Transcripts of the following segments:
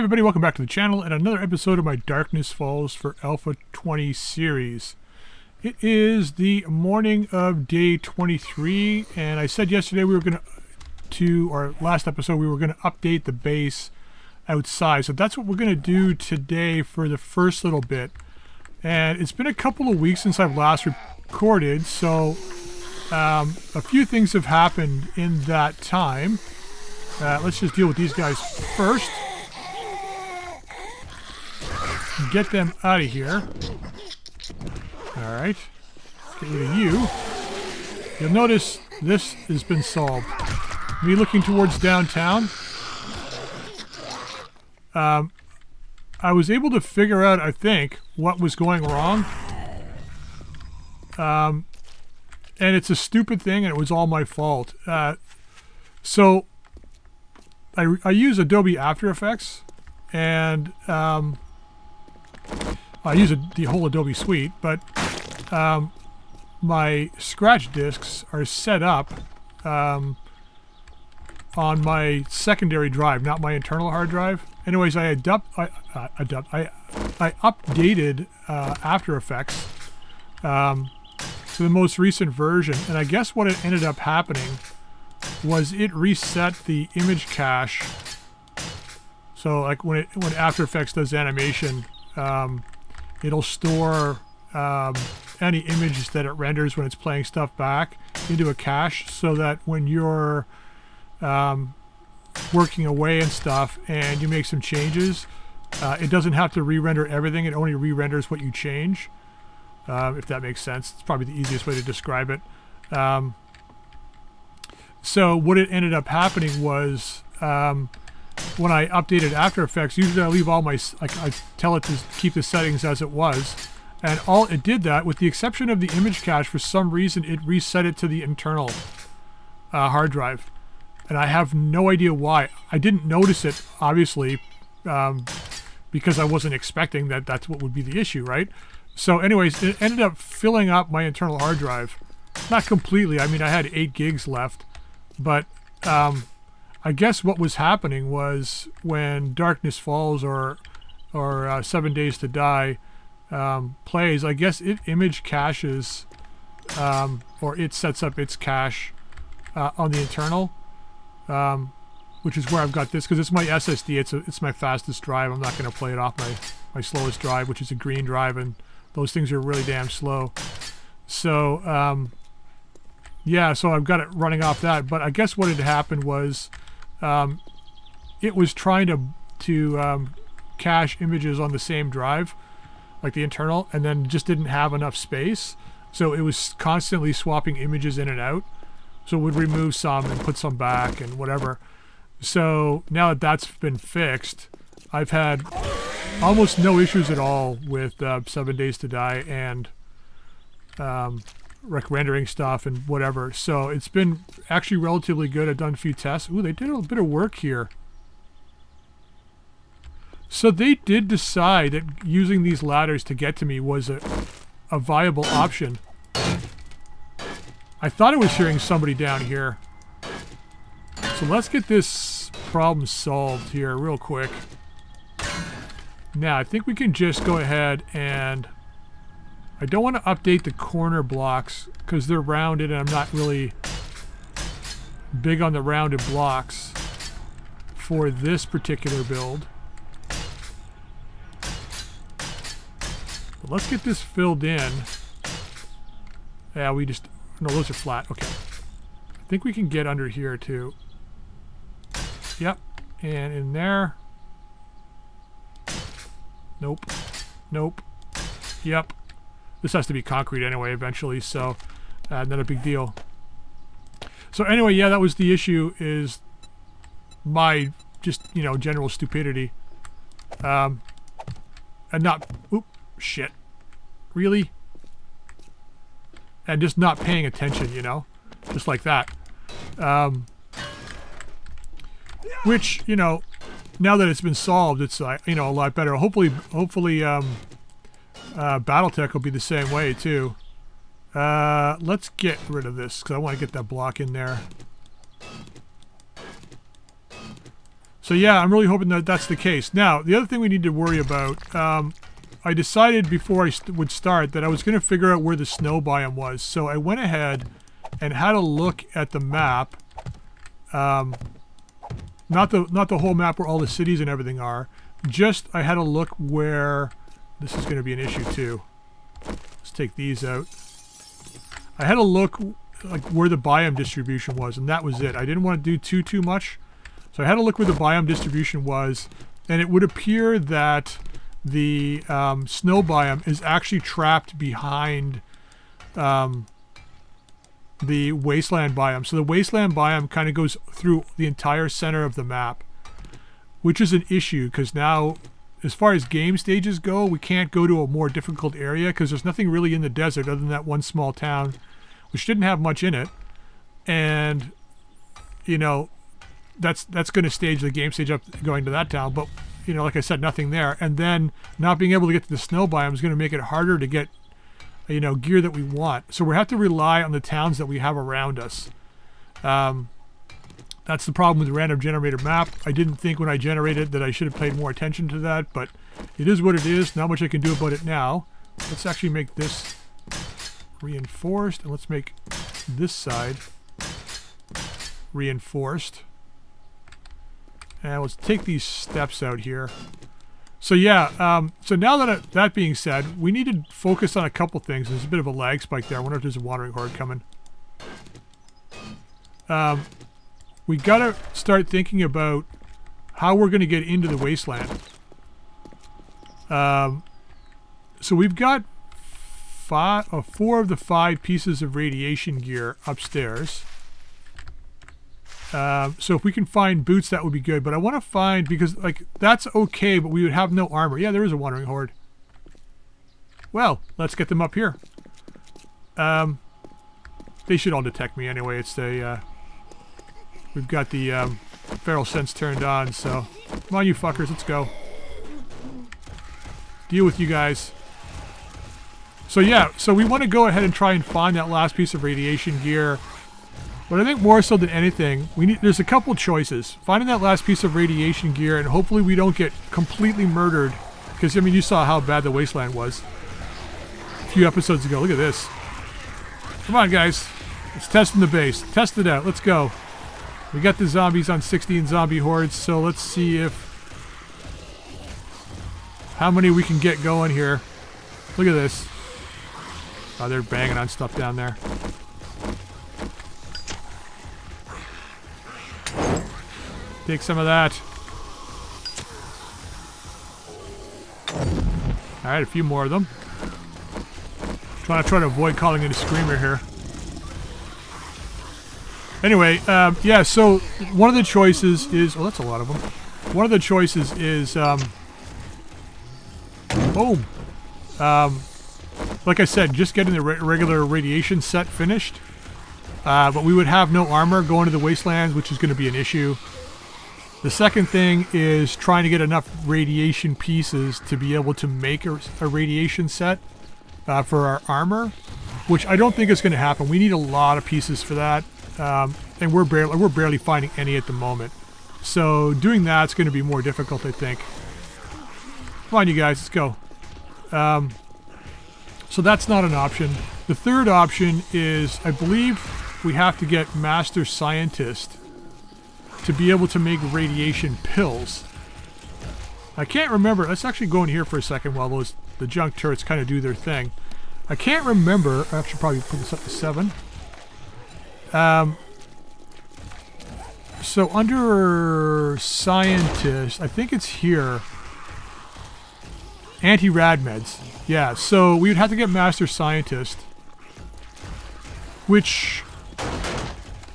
everybody, welcome back to the channel and another episode of my Darkness Falls for Alpha 20 series. It is the morning of day 23 and I said yesterday we were going to, to or last episode we were going to update the base outside. So that's what we're going to do today for the first little bit. And it's been a couple of weeks since I've last recorded, so um, a few things have happened in that time. Uh, let's just deal with these guys first. Get them out of here. Alright. Get rid of you. You'll notice this has been solved. Me looking towards downtown. Um, I was able to figure out, I think, what was going wrong. Um, and it's a stupid thing, and it was all my fault. Uh, so, I, I use Adobe After Effects, and um, I use a, the whole Adobe suite, but um, my scratch discs are set up um, on my secondary drive, not my internal hard drive. Anyways, I adapt, I, uh, I, I updated uh, After Effects um, to the most recent version, and I guess what it ended up happening was it reset the image cache. So like when it when After Effects does animation, um, it'll store um, any images that it renders when it's playing stuff back into a cache so that when you're um, working away and stuff and you make some changes, uh, it doesn't have to re-render everything. It only re-renders what you change, uh, if that makes sense. It's probably the easiest way to describe it. Um, so what it ended up happening was um, when I updated After Effects, usually I leave all my, like I tell it to keep the settings as it was. And all it did that, with the exception of the image cache, for some reason it reset it to the internal uh, hard drive. And I have no idea why. I didn't notice it, obviously, um, because I wasn't expecting that that's what would be the issue, right? So anyways, it ended up filling up my internal hard drive. Not completely. I mean, I had 8 gigs left. But um, I guess what was happening was when Darkness Falls or or uh, Seven Days to Die um, plays, I guess it image caches um, or it sets up its cache uh, on the internal, um, which is where I've got this because it's my SSD. It's a, it's my fastest drive. I'm not going to play it off my my slowest drive, which is a green drive, and those things are really damn slow. So um, yeah, so I've got it running off that. But I guess what had happened was um, it was trying to to um, cache images on the same drive, like the internal, and then just didn't have enough space. So it was constantly swapping images in and out. So it would remove some and put some back and whatever. So now that that's been fixed, I've had almost no issues at all with uh, Seven Days to Die and um, rendering stuff and whatever. So it's been actually relatively good. I've done a few tests. Ooh, they did a little bit of work here. So they did decide that using these ladders to get to me was a, a viable option. I thought I was hearing somebody down here. So let's get this problem solved here real quick. Now, I think we can just go ahead and I don't want to update the corner blocks because they're rounded and I'm not really big on the rounded blocks for this particular build. But let's get this filled in. Yeah, we just... No, those are flat. Okay. I think we can get under here too. Yep. And in there. Nope. Nope. Yep. This has to be concrete anyway eventually, so uh, not a big deal. So anyway, yeah, that was the issue is my just, you know, general stupidity. Um, and not, oop, shit. Really? And just not paying attention, you know? Just like that. Um, which, you know, now that it's been solved, it's, uh, you know, a lot better. Hopefully, hopefully, um, uh, Battletech will be the same way too. Uh, let's get rid of this because I want to get that block in there. So yeah, I'm really hoping that that's the case. Now, the other thing we need to worry about, um, I decided before I st would start that I was going to figure out where the snow biome was. So I went ahead and had a look at the map. Um, not the not the whole map where all the cities and everything are. Just I had a look where this is going to be an issue too. Let's take these out. I had a look like where the biome distribution was, and that was it. I didn't want to do too too much, so I had a look where the biome distribution was, and it would appear that the um, snow biome is actually trapped behind um, the wasteland biome. So the wasteland biome kind of goes through the entire center of the map, which is an issue because now, as far as game stages go, we can't go to a more difficult area because there's nothing really in the desert other than that one small town, which didn't have much in it. And, you know, that's that's going to stage the game stage up going to that town. But, you know, like I said, nothing there. And then not being able to get to the snow biome is going to make it harder to get you know, gear that we want. So we have to rely on the towns that we have around us. Um, that's the problem with the random generator map. I didn't think when I generated that I should have paid more attention to that, but it is what it is. Not much I can do about it now. Let's actually make this reinforced, and let's make this side reinforced. And let's take these steps out here. So yeah, um, so now that I, that being said, we need to focus on a couple things. There's a bit of a lag spike there. I wonder if there's a wandering horde coming. Um, we got to start thinking about how we're going to get into the wasteland. Um, so we've got five, uh, four of the five pieces of radiation gear upstairs. Um, so if we can find boots, that would be good. But I want to find, because like that's okay, but we would have no armor. Yeah, there is a wandering horde. Well, let's get them up here. Um, they should all detect me anyway. It's the, uh, we've got the um, feral sense turned on, so come on you fuckers, let's go. Deal with you guys. So yeah, so we want to go ahead and try and find that last piece of radiation gear but I think more so than anything, we need there's a couple choices. Finding that last piece of radiation gear and hopefully we don't get completely murdered. Because, I mean, you saw how bad the wasteland was a few episodes ago. Look at this. Come on, guys. Let's test in the base. Test it out. Let's go. We got the zombies on 16 zombie hordes, so let's see if... How many we can get going here. Look at this. Oh, they're banging on stuff down there. Take some of that. Alright, a few more of them. Trying to try to avoid calling it a screamer here. Anyway, um, yeah, so one of the choices is... Oh, that's a lot of them. One of the choices is... Um, boom. Um, like I said, just getting the re regular radiation set finished. Uh, but we would have no armor going to the wastelands, which is going to be an issue. The second thing is trying to get enough radiation pieces to be able to make a, a radiation set uh, for our armor, which I don't think is going to happen. We need a lot of pieces for that, um, and we're barely we're barely finding any at the moment. So doing that's going to be more difficult, I think. Come on, you guys, let's go. Um, so that's not an option. The third option is, I believe, we have to get Master Scientist to be able to make radiation pills. I can't remember. Let's actually go in here for a second while those the junk turrets kind of do their thing. I can't remember. I should probably put this up to seven. Um, so under scientist, I think it's here. Anti-rad meds. Yeah, so we would have to get master scientist. Which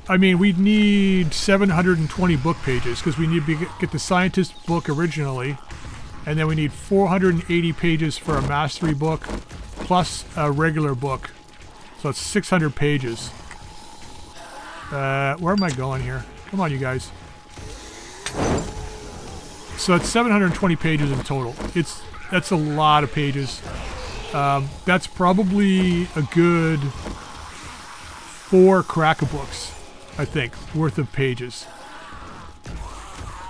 I mean, we'd need 720 book pages because we need to get the scientist book originally, and then we need 480 pages for a mastery book, plus a regular book. So it's 600 pages. Uh, where am I going here? Come on, you guys. So it's 720 pages in total. It's that's a lot of pages. Um, that's probably a good four crack books I think, worth of pages.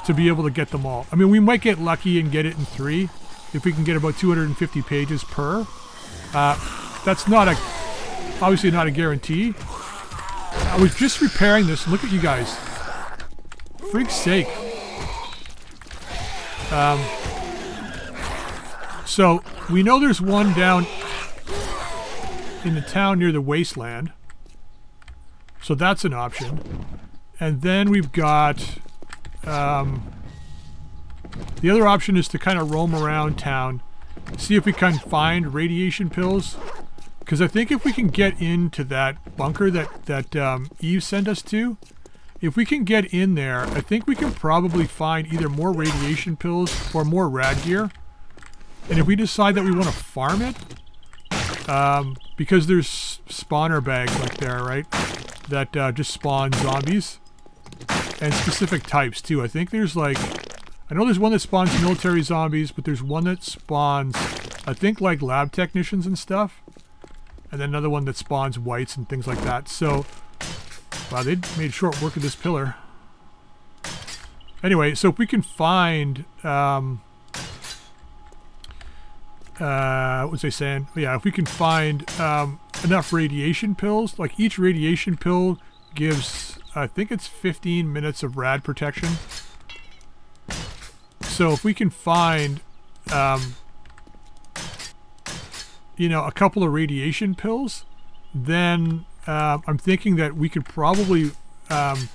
to be able to get them all. I mean, we might get lucky and get it in three if we can get about 250 pages per. Uh, that's not a, obviously not a guarantee. I was just repairing this. Look at you guys. Freak's sake. Um, so we know there's one down in the town near the wasteland. So that's an option. And then we've got um, the other option is to kind of roam around town, see if we can find radiation pills. Because I think if we can get into that bunker that, that um, Eve sent us to, if we can get in there, I think we can probably find either more radiation pills or more rad gear. And if we decide that we want to farm it, um, because there's spawner bags like there, right? That uh, just spawn zombies. And specific types too. I think there's like, I know there's one that spawns military zombies, but there's one that spawns, I think like lab technicians and stuff. And then another one that spawns whites and things like that. So, wow, they made short work of this pillar. Anyway, so if we can find, um, uh, what was I saying? Yeah, if we can find um, enough radiation pills, like each radiation pill gives, I think it's 15 minutes of rad protection. So if we can find, um, you know, a couple of radiation pills, then uh, I'm thinking that we could probably um,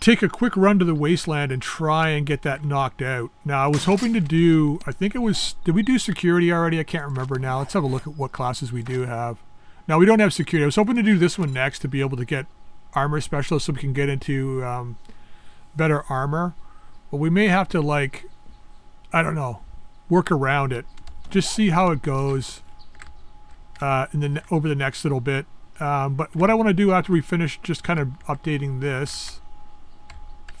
take a quick run to the wasteland and try and get that knocked out. Now, I was hoping to do, I think it was, did we do security already? I can't remember now. Let's have a look at what classes we do have. Now, we don't have security. I was hoping to do this one next to be able to get armor specialist so we can get into um, better armor. But we may have to, like, I don't know, work around it. Just see how it goes uh, in the over the next little bit. Um, but what I want to do after we finish just kind of updating this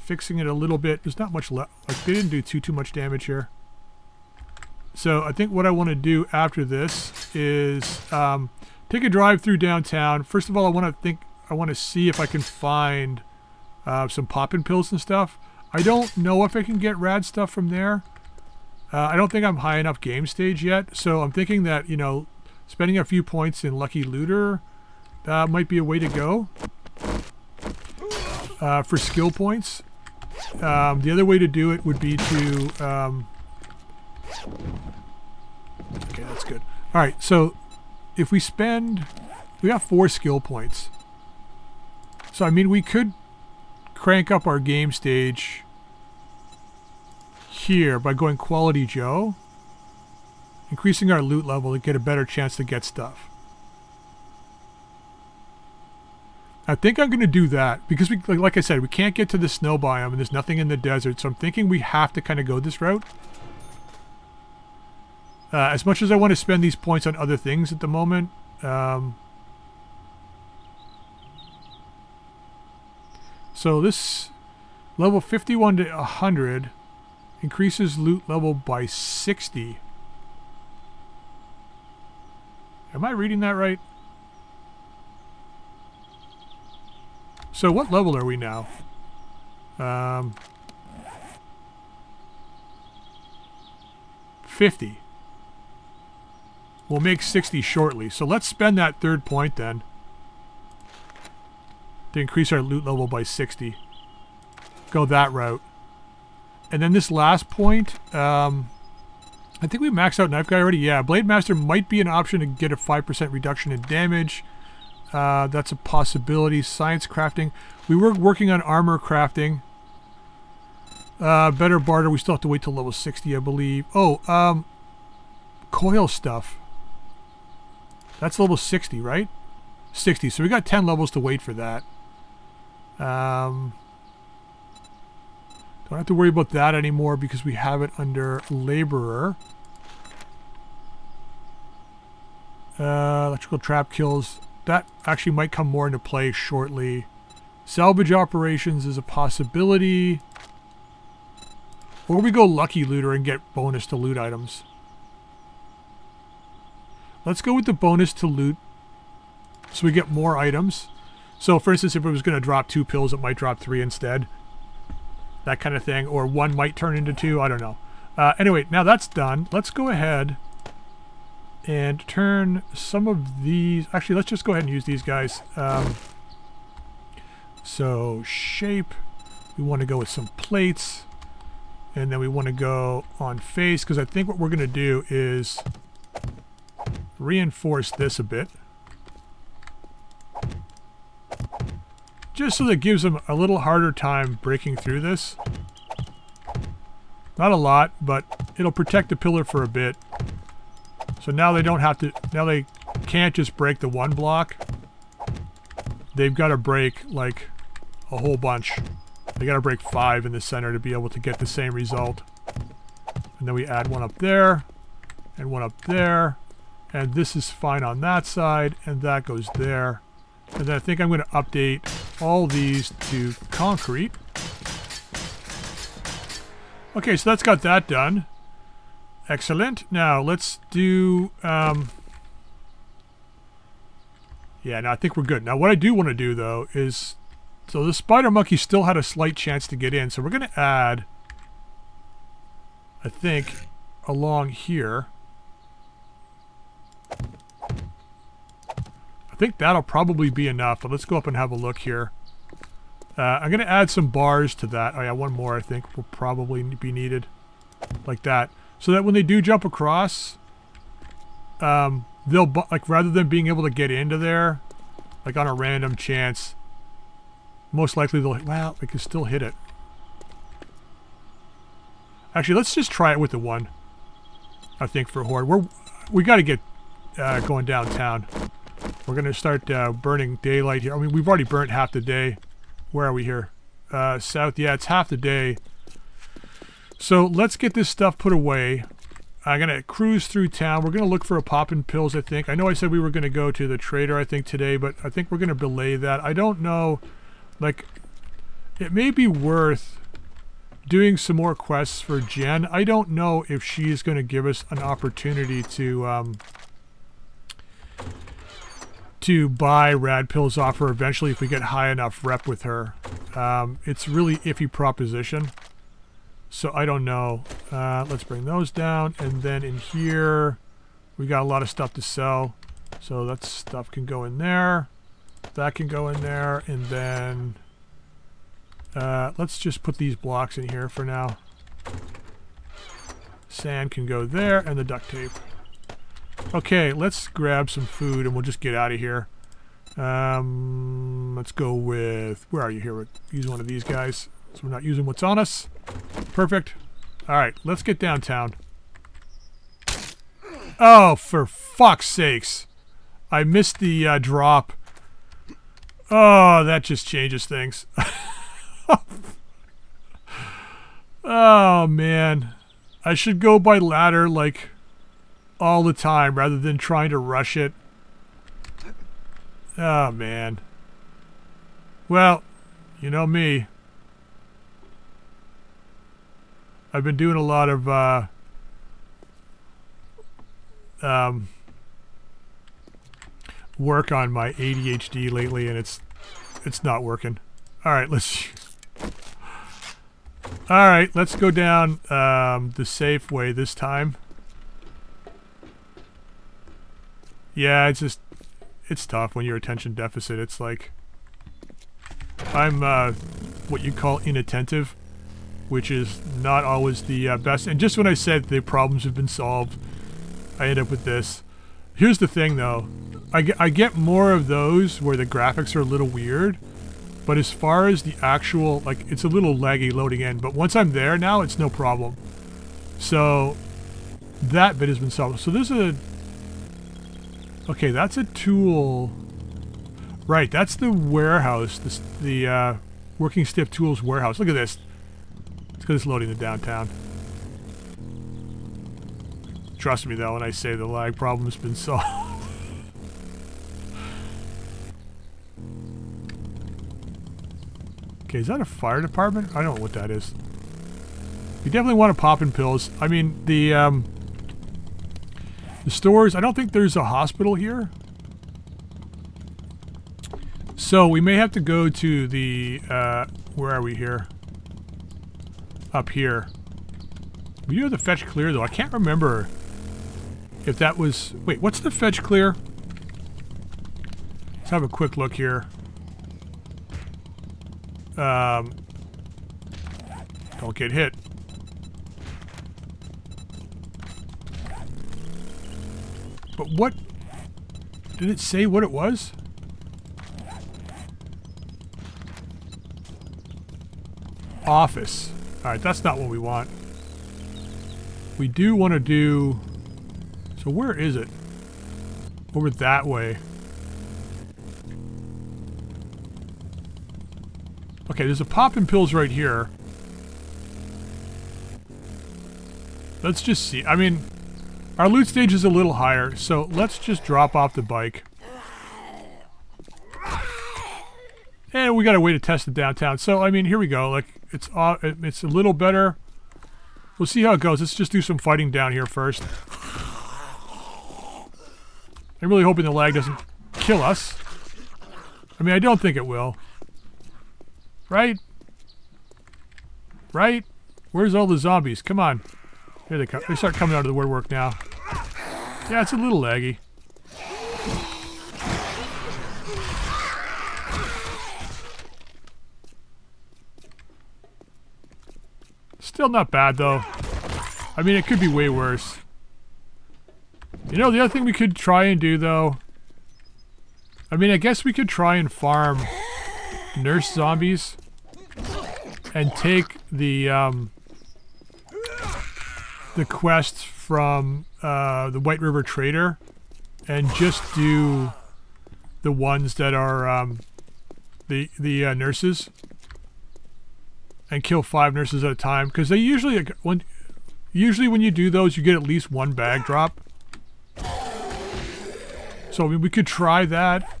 fixing it a little bit. There's not much left. Like, they didn't do too, too much damage here. So I think what I want to do after this is um, take a drive through downtown. First of all, I want to think, I want to see if I can find uh, some popping pills and stuff. I don't know if I can get rad stuff from there. Uh, I don't think I'm high enough game stage yet. So I'm thinking that, you know, spending a few points in Lucky Looter uh, might be a way to go uh, for skill points. Um, the other way to do it would be to... Um, okay, that's good. All right, so if we spend... We got four skill points. So, I mean, we could crank up our game stage here by going Quality Joe. Increasing our loot level to get a better chance to get stuff. I think I'm going to do that because we, like, like, I said, we can't get to the snow biome and there's nothing in the desert. So I'm thinking we have to kind of go this route. Uh, as much as I want to spend these points on other things at the moment. Um, so this level 51 to 100 increases loot level by 60. Am I reading that right? So what level are we now? Um, 50. We'll make 60 shortly. So let's spend that third point then. To increase our loot level by 60. Go that route. And then this last point, um, I think we maxed out Knife Guy already. Yeah, Blade Master might be an option to get a 5% reduction in damage. Uh, that's a possibility. Science crafting. We were working on armor crafting. Uh, better barter. We still have to wait till level 60, I believe. Oh, um, coil stuff. That's level 60, right? 60. So we got 10 levels to wait for that. Um, don't have to worry about that anymore because we have it under laborer. Uh, electrical trap kills that actually might come more into play shortly. Salvage operations is a possibility. Or we go Lucky Looter and get bonus to loot items. Let's go with the bonus to loot so we get more items. So for instance, if it was going to drop two pills, it might drop three instead. That kind of thing. Or one might turn into two, I don't know. Uh, anyway, now that's done. Let's go ahead and turn some of these, actually let's just go ahead and use these guys. Um, so shape, we want to go with some plates and then we want to go on face because I think what we're going to do is reinforce this a bit. Just so that gives them a little harder time breaking through this. Not a lot, but it'll protect the pillar for a bit. So now they don't have to, now they can't just break the one block. They've got to break like a whole bunch. They got to break five in the center to be able to get the same result. And then we add one up there and one up there. And this is fine on that side and that goes there. And then I think I'm going to update all these to concrete. Okay, so that's got that done. Excellent. Now let's do. Um, yeah, now I think we're good. Now what I do want to do though is, so the spider monkey still had a slight chance to get in, so we're going to add. I think along here. Think that'll probably be enough, but let's go up and have a look here. Uh, I'm going to add some bars to that. Oh yeah, one more I think will probably be needed. Like that so that when they do jump across, um, they'll like rather than being able to get into there, like on a random chance, most likely they'll well they can still hit it. Actually, let's just try it with the one. I think for horde, we're we got to get uh, going downtown. We're gonna start uh, burning daylight here. I mean, we've already burnt half the day. Where are we here? Uh, south. Yeah, it's half the day. So let's get this stuff put away. I'm going to cruise through town. We're going to look for a poppin' pills, I think. I know I said we were going to go to the trader, I think, today, but I think we're going to belay that. I don't know. Like, it may be worth doing some more quests for Jen. I don't know if she's going to give us an opportunity to um, to buy rad pills off her eventually if we get high enough rep with her. Um, it's really iffy proposition. So I don't know. Uh, let's bring those down. And then in here, we got a lot of stuff to sell. So that stuff can go in there. That can go in there. And then uh, let's just put these blocks in here for now. Sand can go there and the duct tape. Okay, let's grab some food and we'll just get out of here. Um, let's go with, where are you here? Use one of these guys. So we're not using what's on us. Perfect. Alright, let's get downtown. Oh, for fuck's sakes. I missed the uh, drop. Oh, that just changes things. oh, man. I should go by ladder, like, all the time rather than trying to rush it. Oh, man. Well, you know me. I've been doing a lot of uh, um, work on my ADHD lately, and it's it's not working. All right, let's. All right, let's go down um, the safe way this time. Yeah, it's just it's tough when you're attention deficit. It's like I'm uh, what you call inattentive which is not always the uh, best. And just when I said the problems have been solved, I end up with this. Here's the thing though, I get, I get more of those where the graphics are a little weird, but as far as the actual, like it's a little laggy loading in, but once I'm there now, it's no problem. So that bit has been solved. So this is a, okay, that's a tool. Right, that's the warehouse, the uh, Working Stiff Tools warehouse. Look at this. It's because it's loading the downtown. Trust me though when I say the lag problem's been solved. okay, is that a fire department? I don't know what that is. You definitely want to pop in pills. I mean, the, um, the stores, I don't think there's a hospital here. So we may have to go to the, uh, where are we here? up here. We do have the fetch clear though. I can't remember if that was... Wait, what's the fetch clear? Let's have a quick look here. Um, don't get hit. But what... Did it say what it was? Office. Alright, that's not what we want. We do want to do... So where is it? Over that way. Okay, there's a poppin' pills right here. Let's just see. I mean, our loot stage is a little higher, so let's just drop off the bike. And we got a way to test it downtown. So, I mean, here we go. Like, it's uh, it's a little better. We'll see how it goes. Let's just do some fighting down here first. I'm really hoping the lag doesn't kill us. I mean, I don't think it will. Right? Right? Where's all the zombies? Come on. Here they come. They start coming out of the woodwork now. Yeah, it's a little laggy. Still not bad, though. I mean, it could be way worse. You know, the other thing we could try and do, though... I mean, I guess we could try and farm nurse zombies and take the, um, the quest from uh, the White River Trader and just do the ones that are um, the the uh, nurses and kill five nurses at a time. Because they usually when usually when you do those you get at least one bag drop. So I mean we could try that.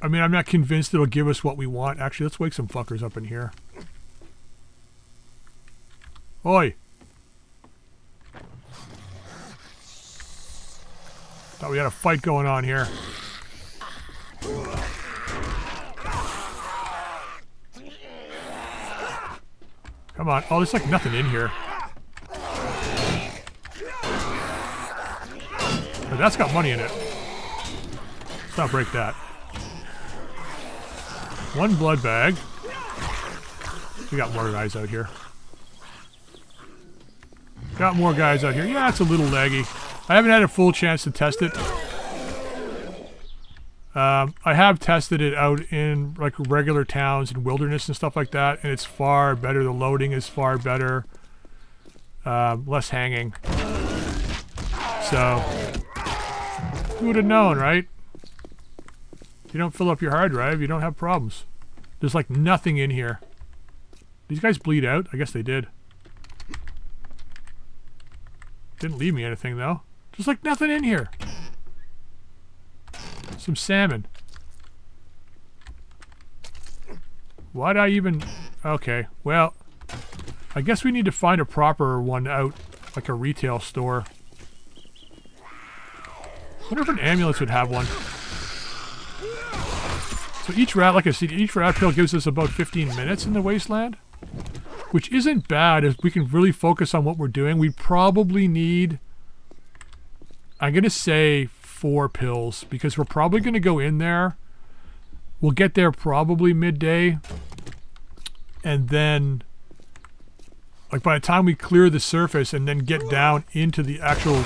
I mean I'm not convinced it'll give us what we want. Actually let's wake some fuckers up in here. Oi Thought we had a fight going on here. Come on. Oh, there's like nothing in here. But that's got money in it. Let's not break that. One blood bag. We got more guys out here. Got more guys out here. Yeah, it's a little laggy. I haven't had a full chance to test it. Um, I have tested it out in like regular towns and wilderness and stuff like that, and it's far better. The loading is far better. Um, less hanging. So, who would have known, right? If you don't fill up your hard drive, you don't have problems. There's like nothing in here. These guys bleed out? I guess they did. Didn't leave me anything though. There's like nothing in here. Some salmon. Why'd I even... Okay, well... I guess we need to find a proper one out, like a retail store. wonder if an ambulance would have one. So each rad, like I said, each rad pill gives us about 15 minutes in the wasteland. Which isn't bad if we can really focus on what we're doing. We probably need I'm going to say four pills because we're probably going to go in there. We'll get there probably midday. And then, like by the time we clear the surface and then get down into the actual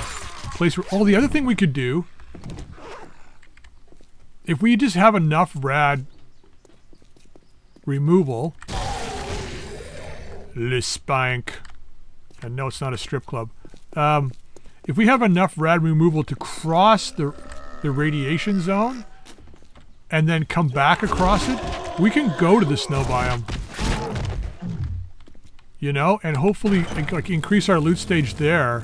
place where... all the other thing we could do, if we just have enough rad removal... Le Spank. And no, it's not a strip club. Um, if we have enough rad removal to cross the, the radiation zone and then come back across it, we can go to the snow biome. You know, and hopefully like increase our loot stage there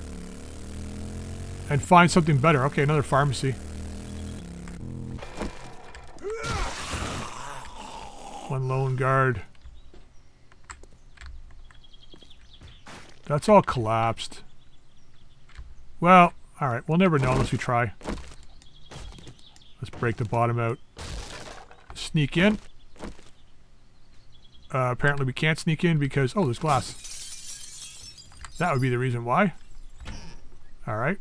and find something better. Okay, another pharmacy. One lone guard. That's all collapsed. Well, alright, we'll never know unless we try. Let's break the bottom out. Sneak in. uh, apparently we can't sneak in because... Oh, there's glass. That would be the reason why. Alright.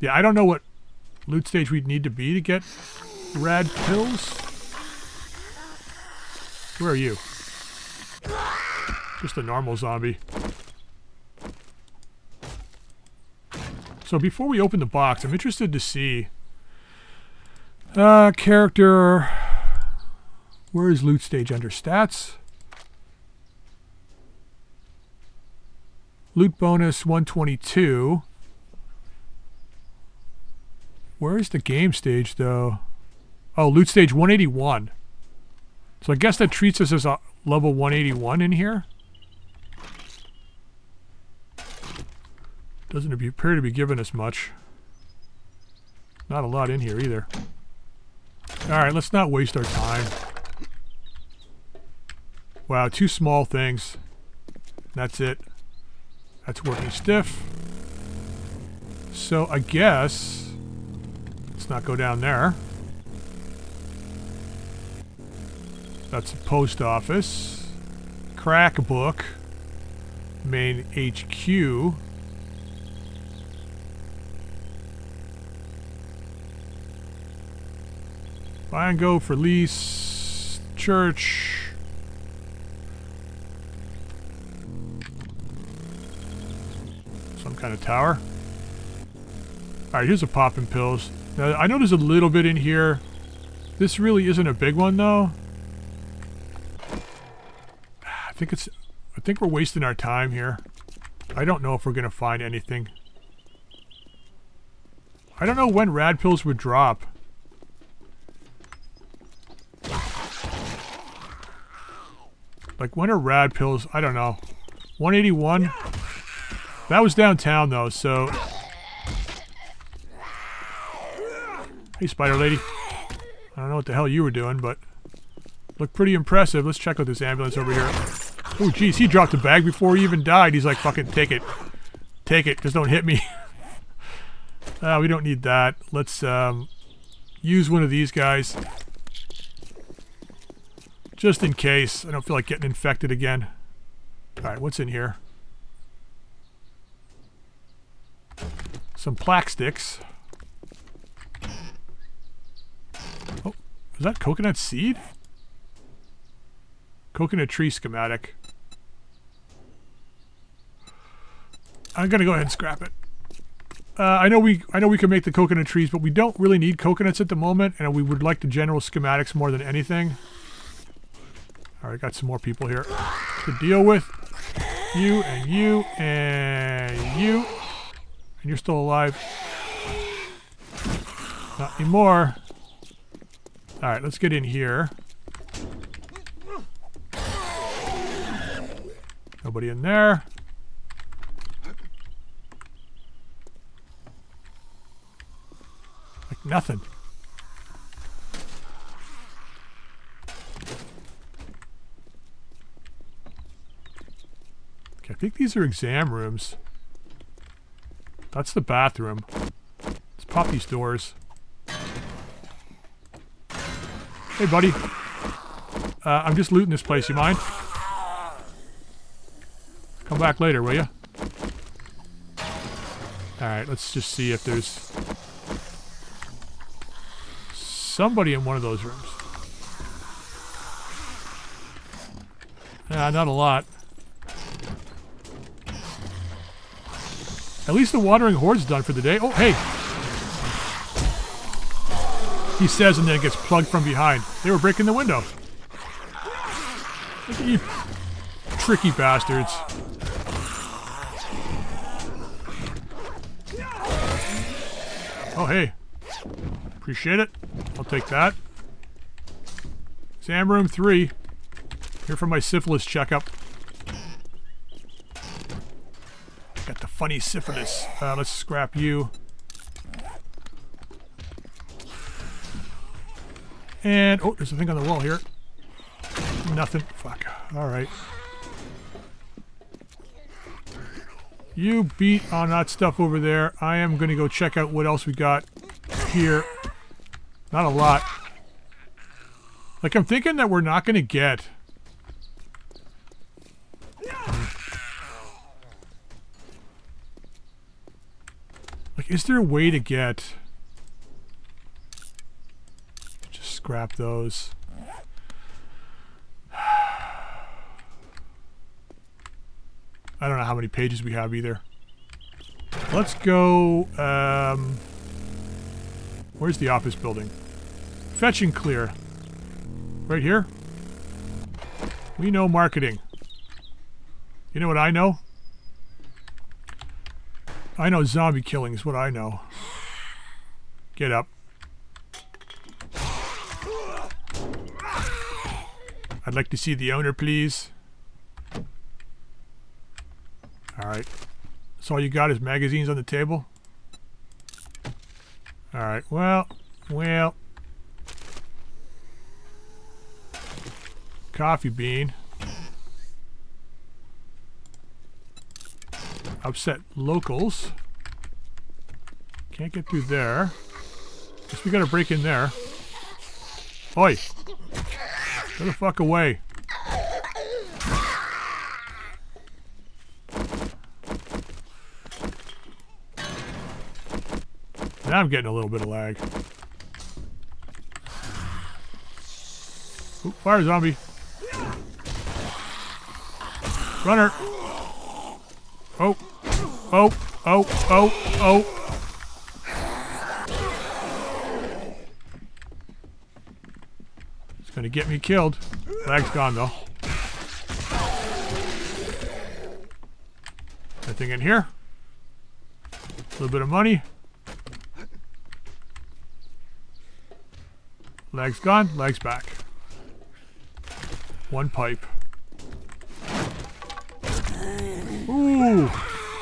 Yeah, I don't know what loot stage we'd need to be to get rad pills. Where are you? Just a normal zombie. So before we open the box, I'm interested to see uh, character. Where is loot stage under stats? Loot bonus 122. Where is the game stage though? Oh, loot stage 181. So I guess that treats us as a level 181 in here. Doesn't appear to be giving us much. Not a lot in here either. Alright, let's not waste our time. Wow, two small things. That's it. That's working stiff. So I guess... Let's not go down there. That's the post office. Crack book. Main HQ. Buy and go for lease. Church. Some kind of tower. Alright, here's a popping pills. Now, I know there's a little bit in here. This really isn't a big one, though. I think it's... I think we're wasting our time here. I don't know if we're going to find anything. I don't know when rad pills would drop. Like, when are rad pills? I don't know. 181? That was downtown, though, so... Hey, Spider Lady. I don't know what the hell you were doing, but... Look pretty impressive. Let's check out this ambulance over here. Oh, jeez, he dropped the bag before he even died. He's like, fucking take it. Take it, just don't hit me. uh, we don't need that. Let's um, use one of these guys. Just in case. I don't feel like getting infected again. Alright, what's in here? Some plaque sticks. Oh, is that coconut seed? Coconut tree schematic. I'm gonna go ahead and scrap it. Uh, I know we I know we can make the coconut trees, but we don't really need coconuts at the moment, and we would like the general schematics more than anything. Alright, got some more people here to deal with. You and you and you. And you're still alive. Not anymore. Alright, let's get in here. Nobody in there. Like nothing. Okay, I think these are exam rooms. That's the bathroom. Let's pop these doors. Hey, buddy. Uh, I'm just looting this place. You mind? Come back later, will you? Alright, let's just see if there's somebody in one of those rooms. Yeah, not a lot. At least the Wandering Horde's done for the day. Oh, hey! He says and then gets plugged from behind. They were breaking the window. Look at you tricky bastards. Oh, hey. Appreciate it. I'll take that. Exam room three. Here for my syphilis checkup. Got the funny syphilis. Uh, let's scrap you. And, oh, there's a thing on the wall here. Nothing. Fuck. Alright. You beat on that stuff over there. I am going to go check out what else we got here. Not a lot. Like, I'm thinking that we're not going to get... Like, is there a way to get... Just scrap those. I don't know how many pages we have either. Let's go... Um, where's the office building? Fetch and clear. Right here? We know marketing. You know what I know? I know zombie killing is what I know. Get up. I'd like to see the owner, please. Alright. So all you got is magazines on the table? Alright, well, well. Coffee bean. Upset locals. Can't get through there. Guess we gotta break in there. Oi! Get the fuck away. Now I'm getting a little bit of lag. Ooh, fire zombie. Runner. Oh. Oh. Oh. Oh. Oh. It's gonna get me killed. Lag's gone though. Anything in here? A little bit of money. Legs gone, legs back. One pipe.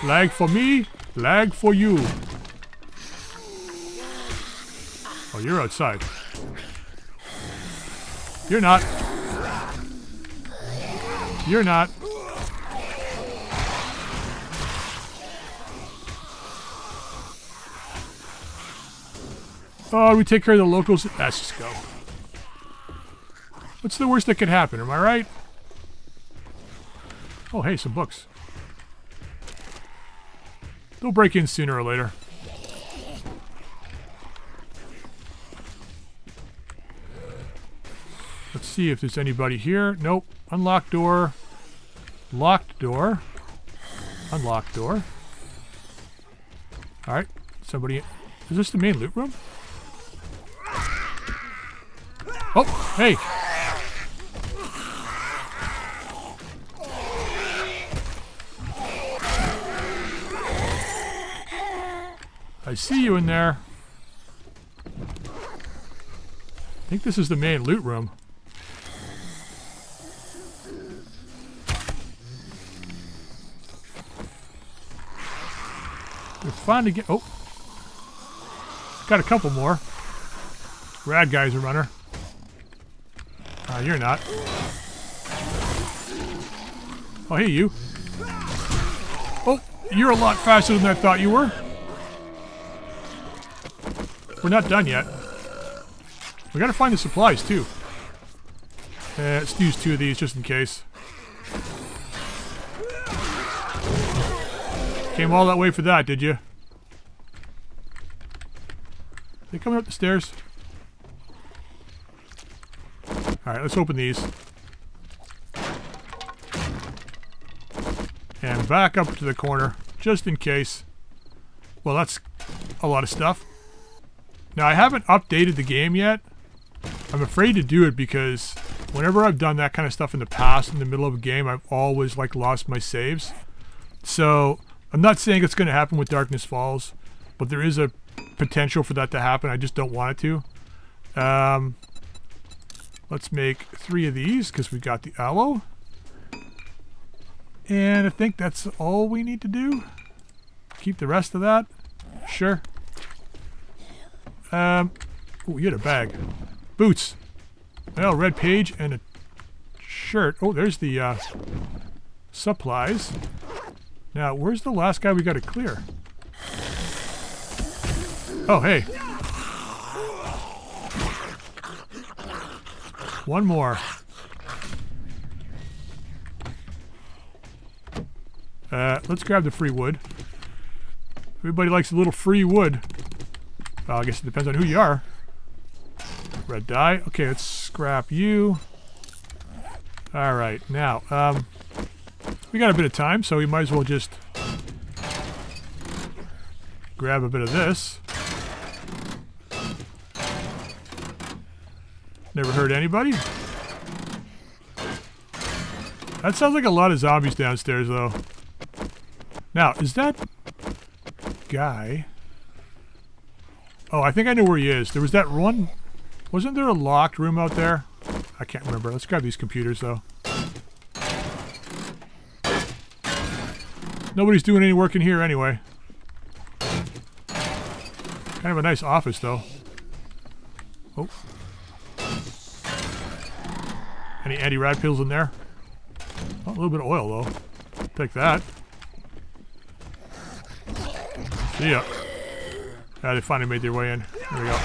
Lag for me, lag for you. Oh, you're outside. You're not. You're not. Oh, we take care of the locals. Ah, let's just go. What's the worst that could happen? Am I right? Oh, hey, some books. They'll break in sooner or later. Let's see if there's anybody here. Nope. Unlocked door. Locked door. Unlocked door. Alright. Somebody... Is this the main loot room? Oh, hey. I see you in there. I think this is the main loot room. We're finally get. Oh, got a couple more. Rad guy's a runner. Uh, you're not. Oh, hey, you. Oh, you're a lot faster than I thought you were. We're not done yet. We gotta find the supplies, too. Uh, let's use two of these just in case. Came all that way for that, did you? They coming up the stairs? Alright, let's open these. And back up to the corner, just in case. Well, that's a lot of stuff. Now, I haven't updated the game yet. I'm afraid to do it because whenever I've done that kind of stuff in the past, in the middle of a game, I've always, like, lost my saves. So, I'm not saying it's going to happen with Darkness Falls, but there is a potential for that to happen. I just don't want it to. Um, Let's make three of these because we got the aloe. And I think that's all we need to do. Keep the rest of that. Sure. Um, oh, you had a bag. Boots. Well, red page and a shirt. Oh, there's the uh, supplies. Now, where's the last guy we got to clear? Oh, hey. One more. Uh, let's grab the free wood. Everybody likes a little free wood. Well, I guess it depends on who you are. Red dye. Okay, let's scrap you. All right, now, um, we got a bit of time, so we might as well just grab a bit of this. Never hurt anybody. That sounds like a lot of zombies downstairs, though. Now, is that guy... Oh, I think I know where he is. There was that one... Wasn't there a locked room out there? I can't remember. Let's grab these computers, though. Nobody's doing any work in here anyway. Kind of a nice office, though. Oh. Any anti-rad pills in there? Oh, a little bit of oil, though. Take that. See ya. Ah, they finally made their way in. There we go.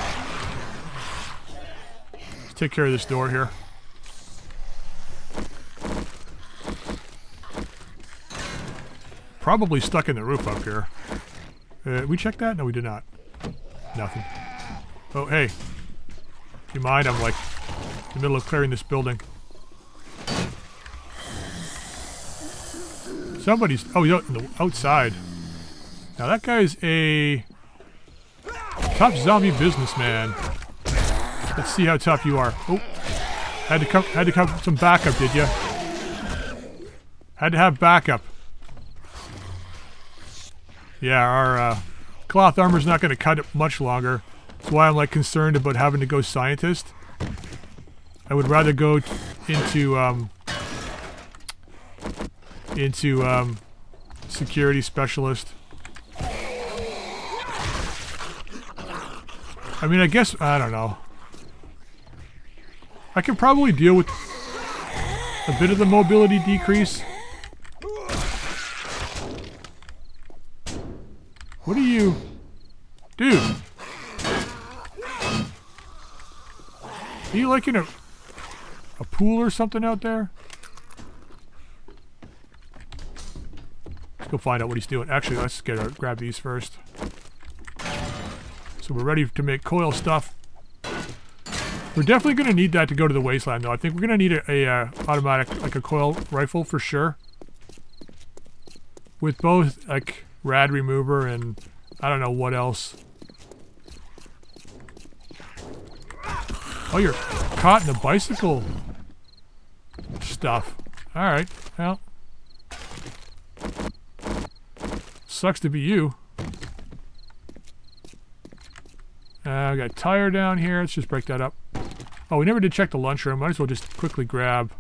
Let's take care of this door here. Probably stuck in the roof up here. Uh, we checked that? No, we did not. Nothing. Oh, hey. Do you mind? I'm like in the middle of clearing this building. Somebody's... Oh, he's out outside. Now that guy's a tough zombie businessman. Let's see how tough you are. Oh, had to come, had to come some backup, did you? Had to have backup. Yeah, our uh, cloth armor's not going to cut it much longer. That's why I'm like concerned about having to go scientist. I would rather go into um, into um, security specialist. I mean, I guess, I don't know. I can probably deal with a bit of the mobility decrease. What are you... Dude! Are you like in a, a pool or something out there? Let's go find out what he's doing. Actually, let's get our, grab these first. So we're ready to make coil stuff. We're definitely going to need that to go to the wasteland, though. I think we're going to need a, a uh, automatic, like a coil rifle for sure. With both, like, rad remover and I don't know what else. Oh, you're caught in the bicycle stuff. Alright, well. Sucks to be you. We got a tire down here. Let's just break that up. Oh, we never did check the lunchroom. Might as well just quickly grab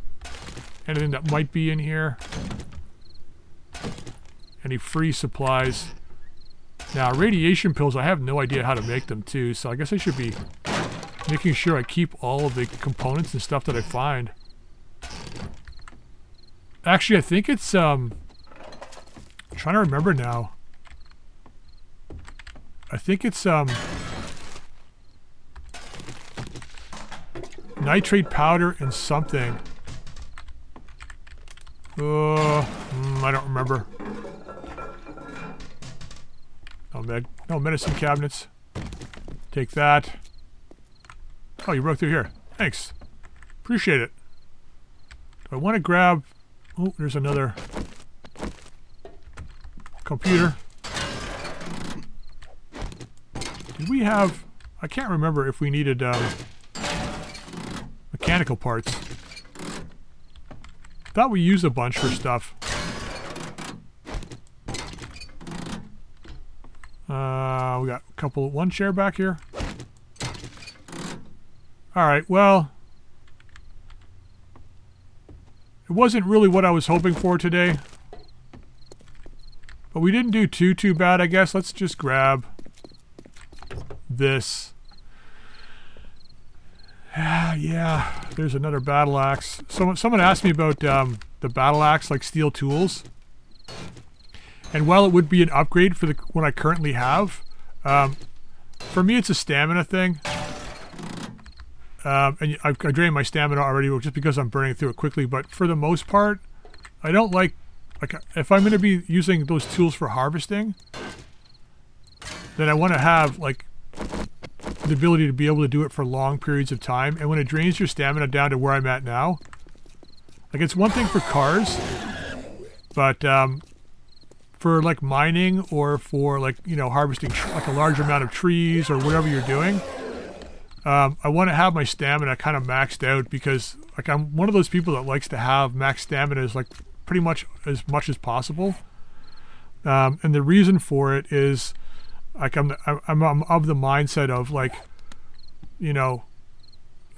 anything that might be in here. Any free supplies. Now, radiation pills, I have no idea how to make them too, so I guess I should be making sure I keep all of the components and stuff that I find. Actually, I think it's, um, I'm trying to remember now. I think it's um nitrate powder and something. Uh, mm, I don't remember. No med, no medicine cabinets. Take that. Oh, you broke through here. Thanks. Appreciate it. Do I want to grab... Oh, there's another computer. Did we have... I can't remember if we needed um, mechanical parts. Thought we used a bunch for stuff. Uh, we got a couple, one chair back here. Alright, well... It wasn't really what I was hoping for today. But we didn't do too, too bad, I guess. Let's just grab this. Ah, yeah, there's another battle axe. Someone, someone asked me about um, the battle axe, like steel tools. And while it would be an upgrade for the what I currently have, um, for me it's a stamina thing. Um, and I, I drained my stamina already just because I'm burning through it quickly. But for the most part, I don't like, like if I'm going to be using those tools for harvesting, then I want to have like the ability to be able to do it for long periods of time. And when it drains your stamina down to where I'm at now, like it's one thing for cars, but um, for like mining or for like, you know, harvesting like a large amount of trees or whatever you're doing, um, I want to have my stamina kind of maxed out because like I'm one of those people that likes to have max stamina as like pretty much as much as possible. Um, and the reason for it is like I'm, I'm, I'm of the mindset of like, you know,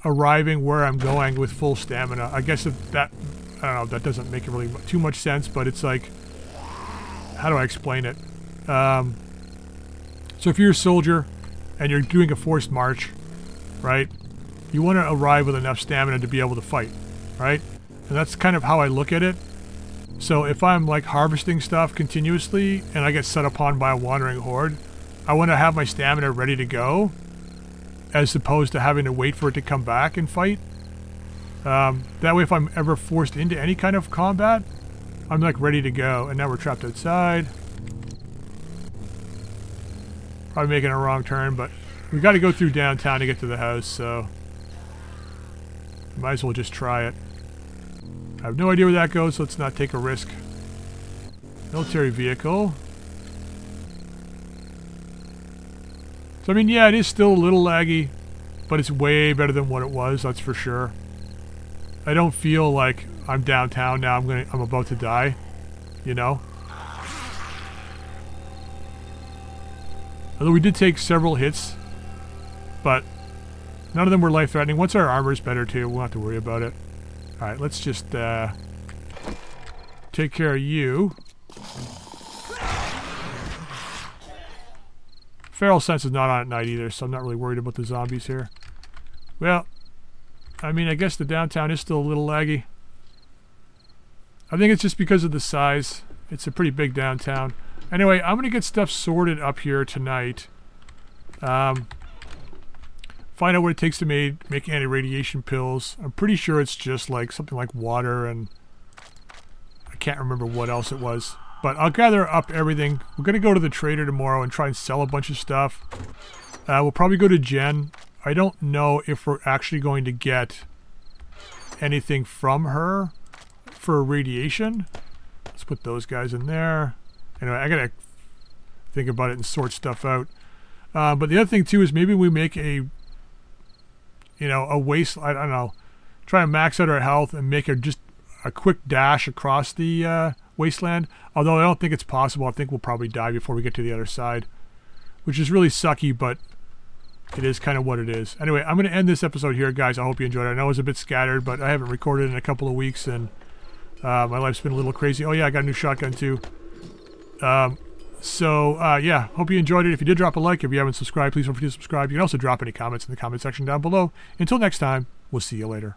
arriving where I'm going with full stamina. I guess if that, I don't know, that doesn't make it really too much sense, but it's like, how do I explain it? Um, so if you're a soldier and you're doing a forced march, right? You want to arrive with enough stamina to be able to fight, right? And that's kind of how I look at it. So if I'm like harvesting stuff continuously and I get set upon by a wandering horde, I want to have my stamina ready to go as opposed to having to wait for it to come back and fight. Um, that way if I'm ever forced into any kind of combat, I'm like ready to go. And now we're trapped outside. Probably making a wrong turn, but we got to go through downtown to get to the house, so might as well just try it. I have no idea where that goes, so let's not take a risk. Military vehicle. So I mean, yeah, it is still a little laggy, but it's way better than what it was, that's for sure. I don't feel like I'm downtown now, I'm gonna I'm about to die, you know? Although we did take several hits but none of them were life-threatening. Once our armor's better too, we won't have to worry about it. Alright, let's just uh, take care of you. Feral sense is not on at night either, so I'm not really worried about the zombies here. Well, I mean, I guess the downtown is still a little laggy. I think it's just because of the size. It's a pretty big downtown. Anyway, I'm going to get stuff sorted up here tonight. Um, find out what it takes to make, make anti-radiation pills. I'm pretty sure it's just like something like water and I can't remember what else it was. But I'll gather up everything. We're going to go to the trader tomorrow and try and sell a bunch of stuff. Uh, we'll probably go to Jen. I don't know if we're actually going to get anything from her for radiation. Let's put those guys in there. Anyway, I got to think about it and sort stuff out. Uh, but the other thing too is maybe we make a you know, a waste, I don't know, try and max out our health and make a just a quick dash across the uh, wasteland. Although I don't think it's possible. I think we'll probably die before we get to the other side, which is really sucky, but it is kind of what it is. Anyway, I'm going to end this episode here, guys. I hope you enjoyed it. I know it was a bit scattered, but I haven't recorded in a couple of weeks, and uh, my life's been a little crazy. Oh, yeah, I got a new shotgun, too. Um, so, uh, yeah, hope you enjoyed it. If you did, drop a like. If you haven't subscribed, please don't forget to subscribe. You can also drop any comments in the comment section down below. Until next time, we'll see you later.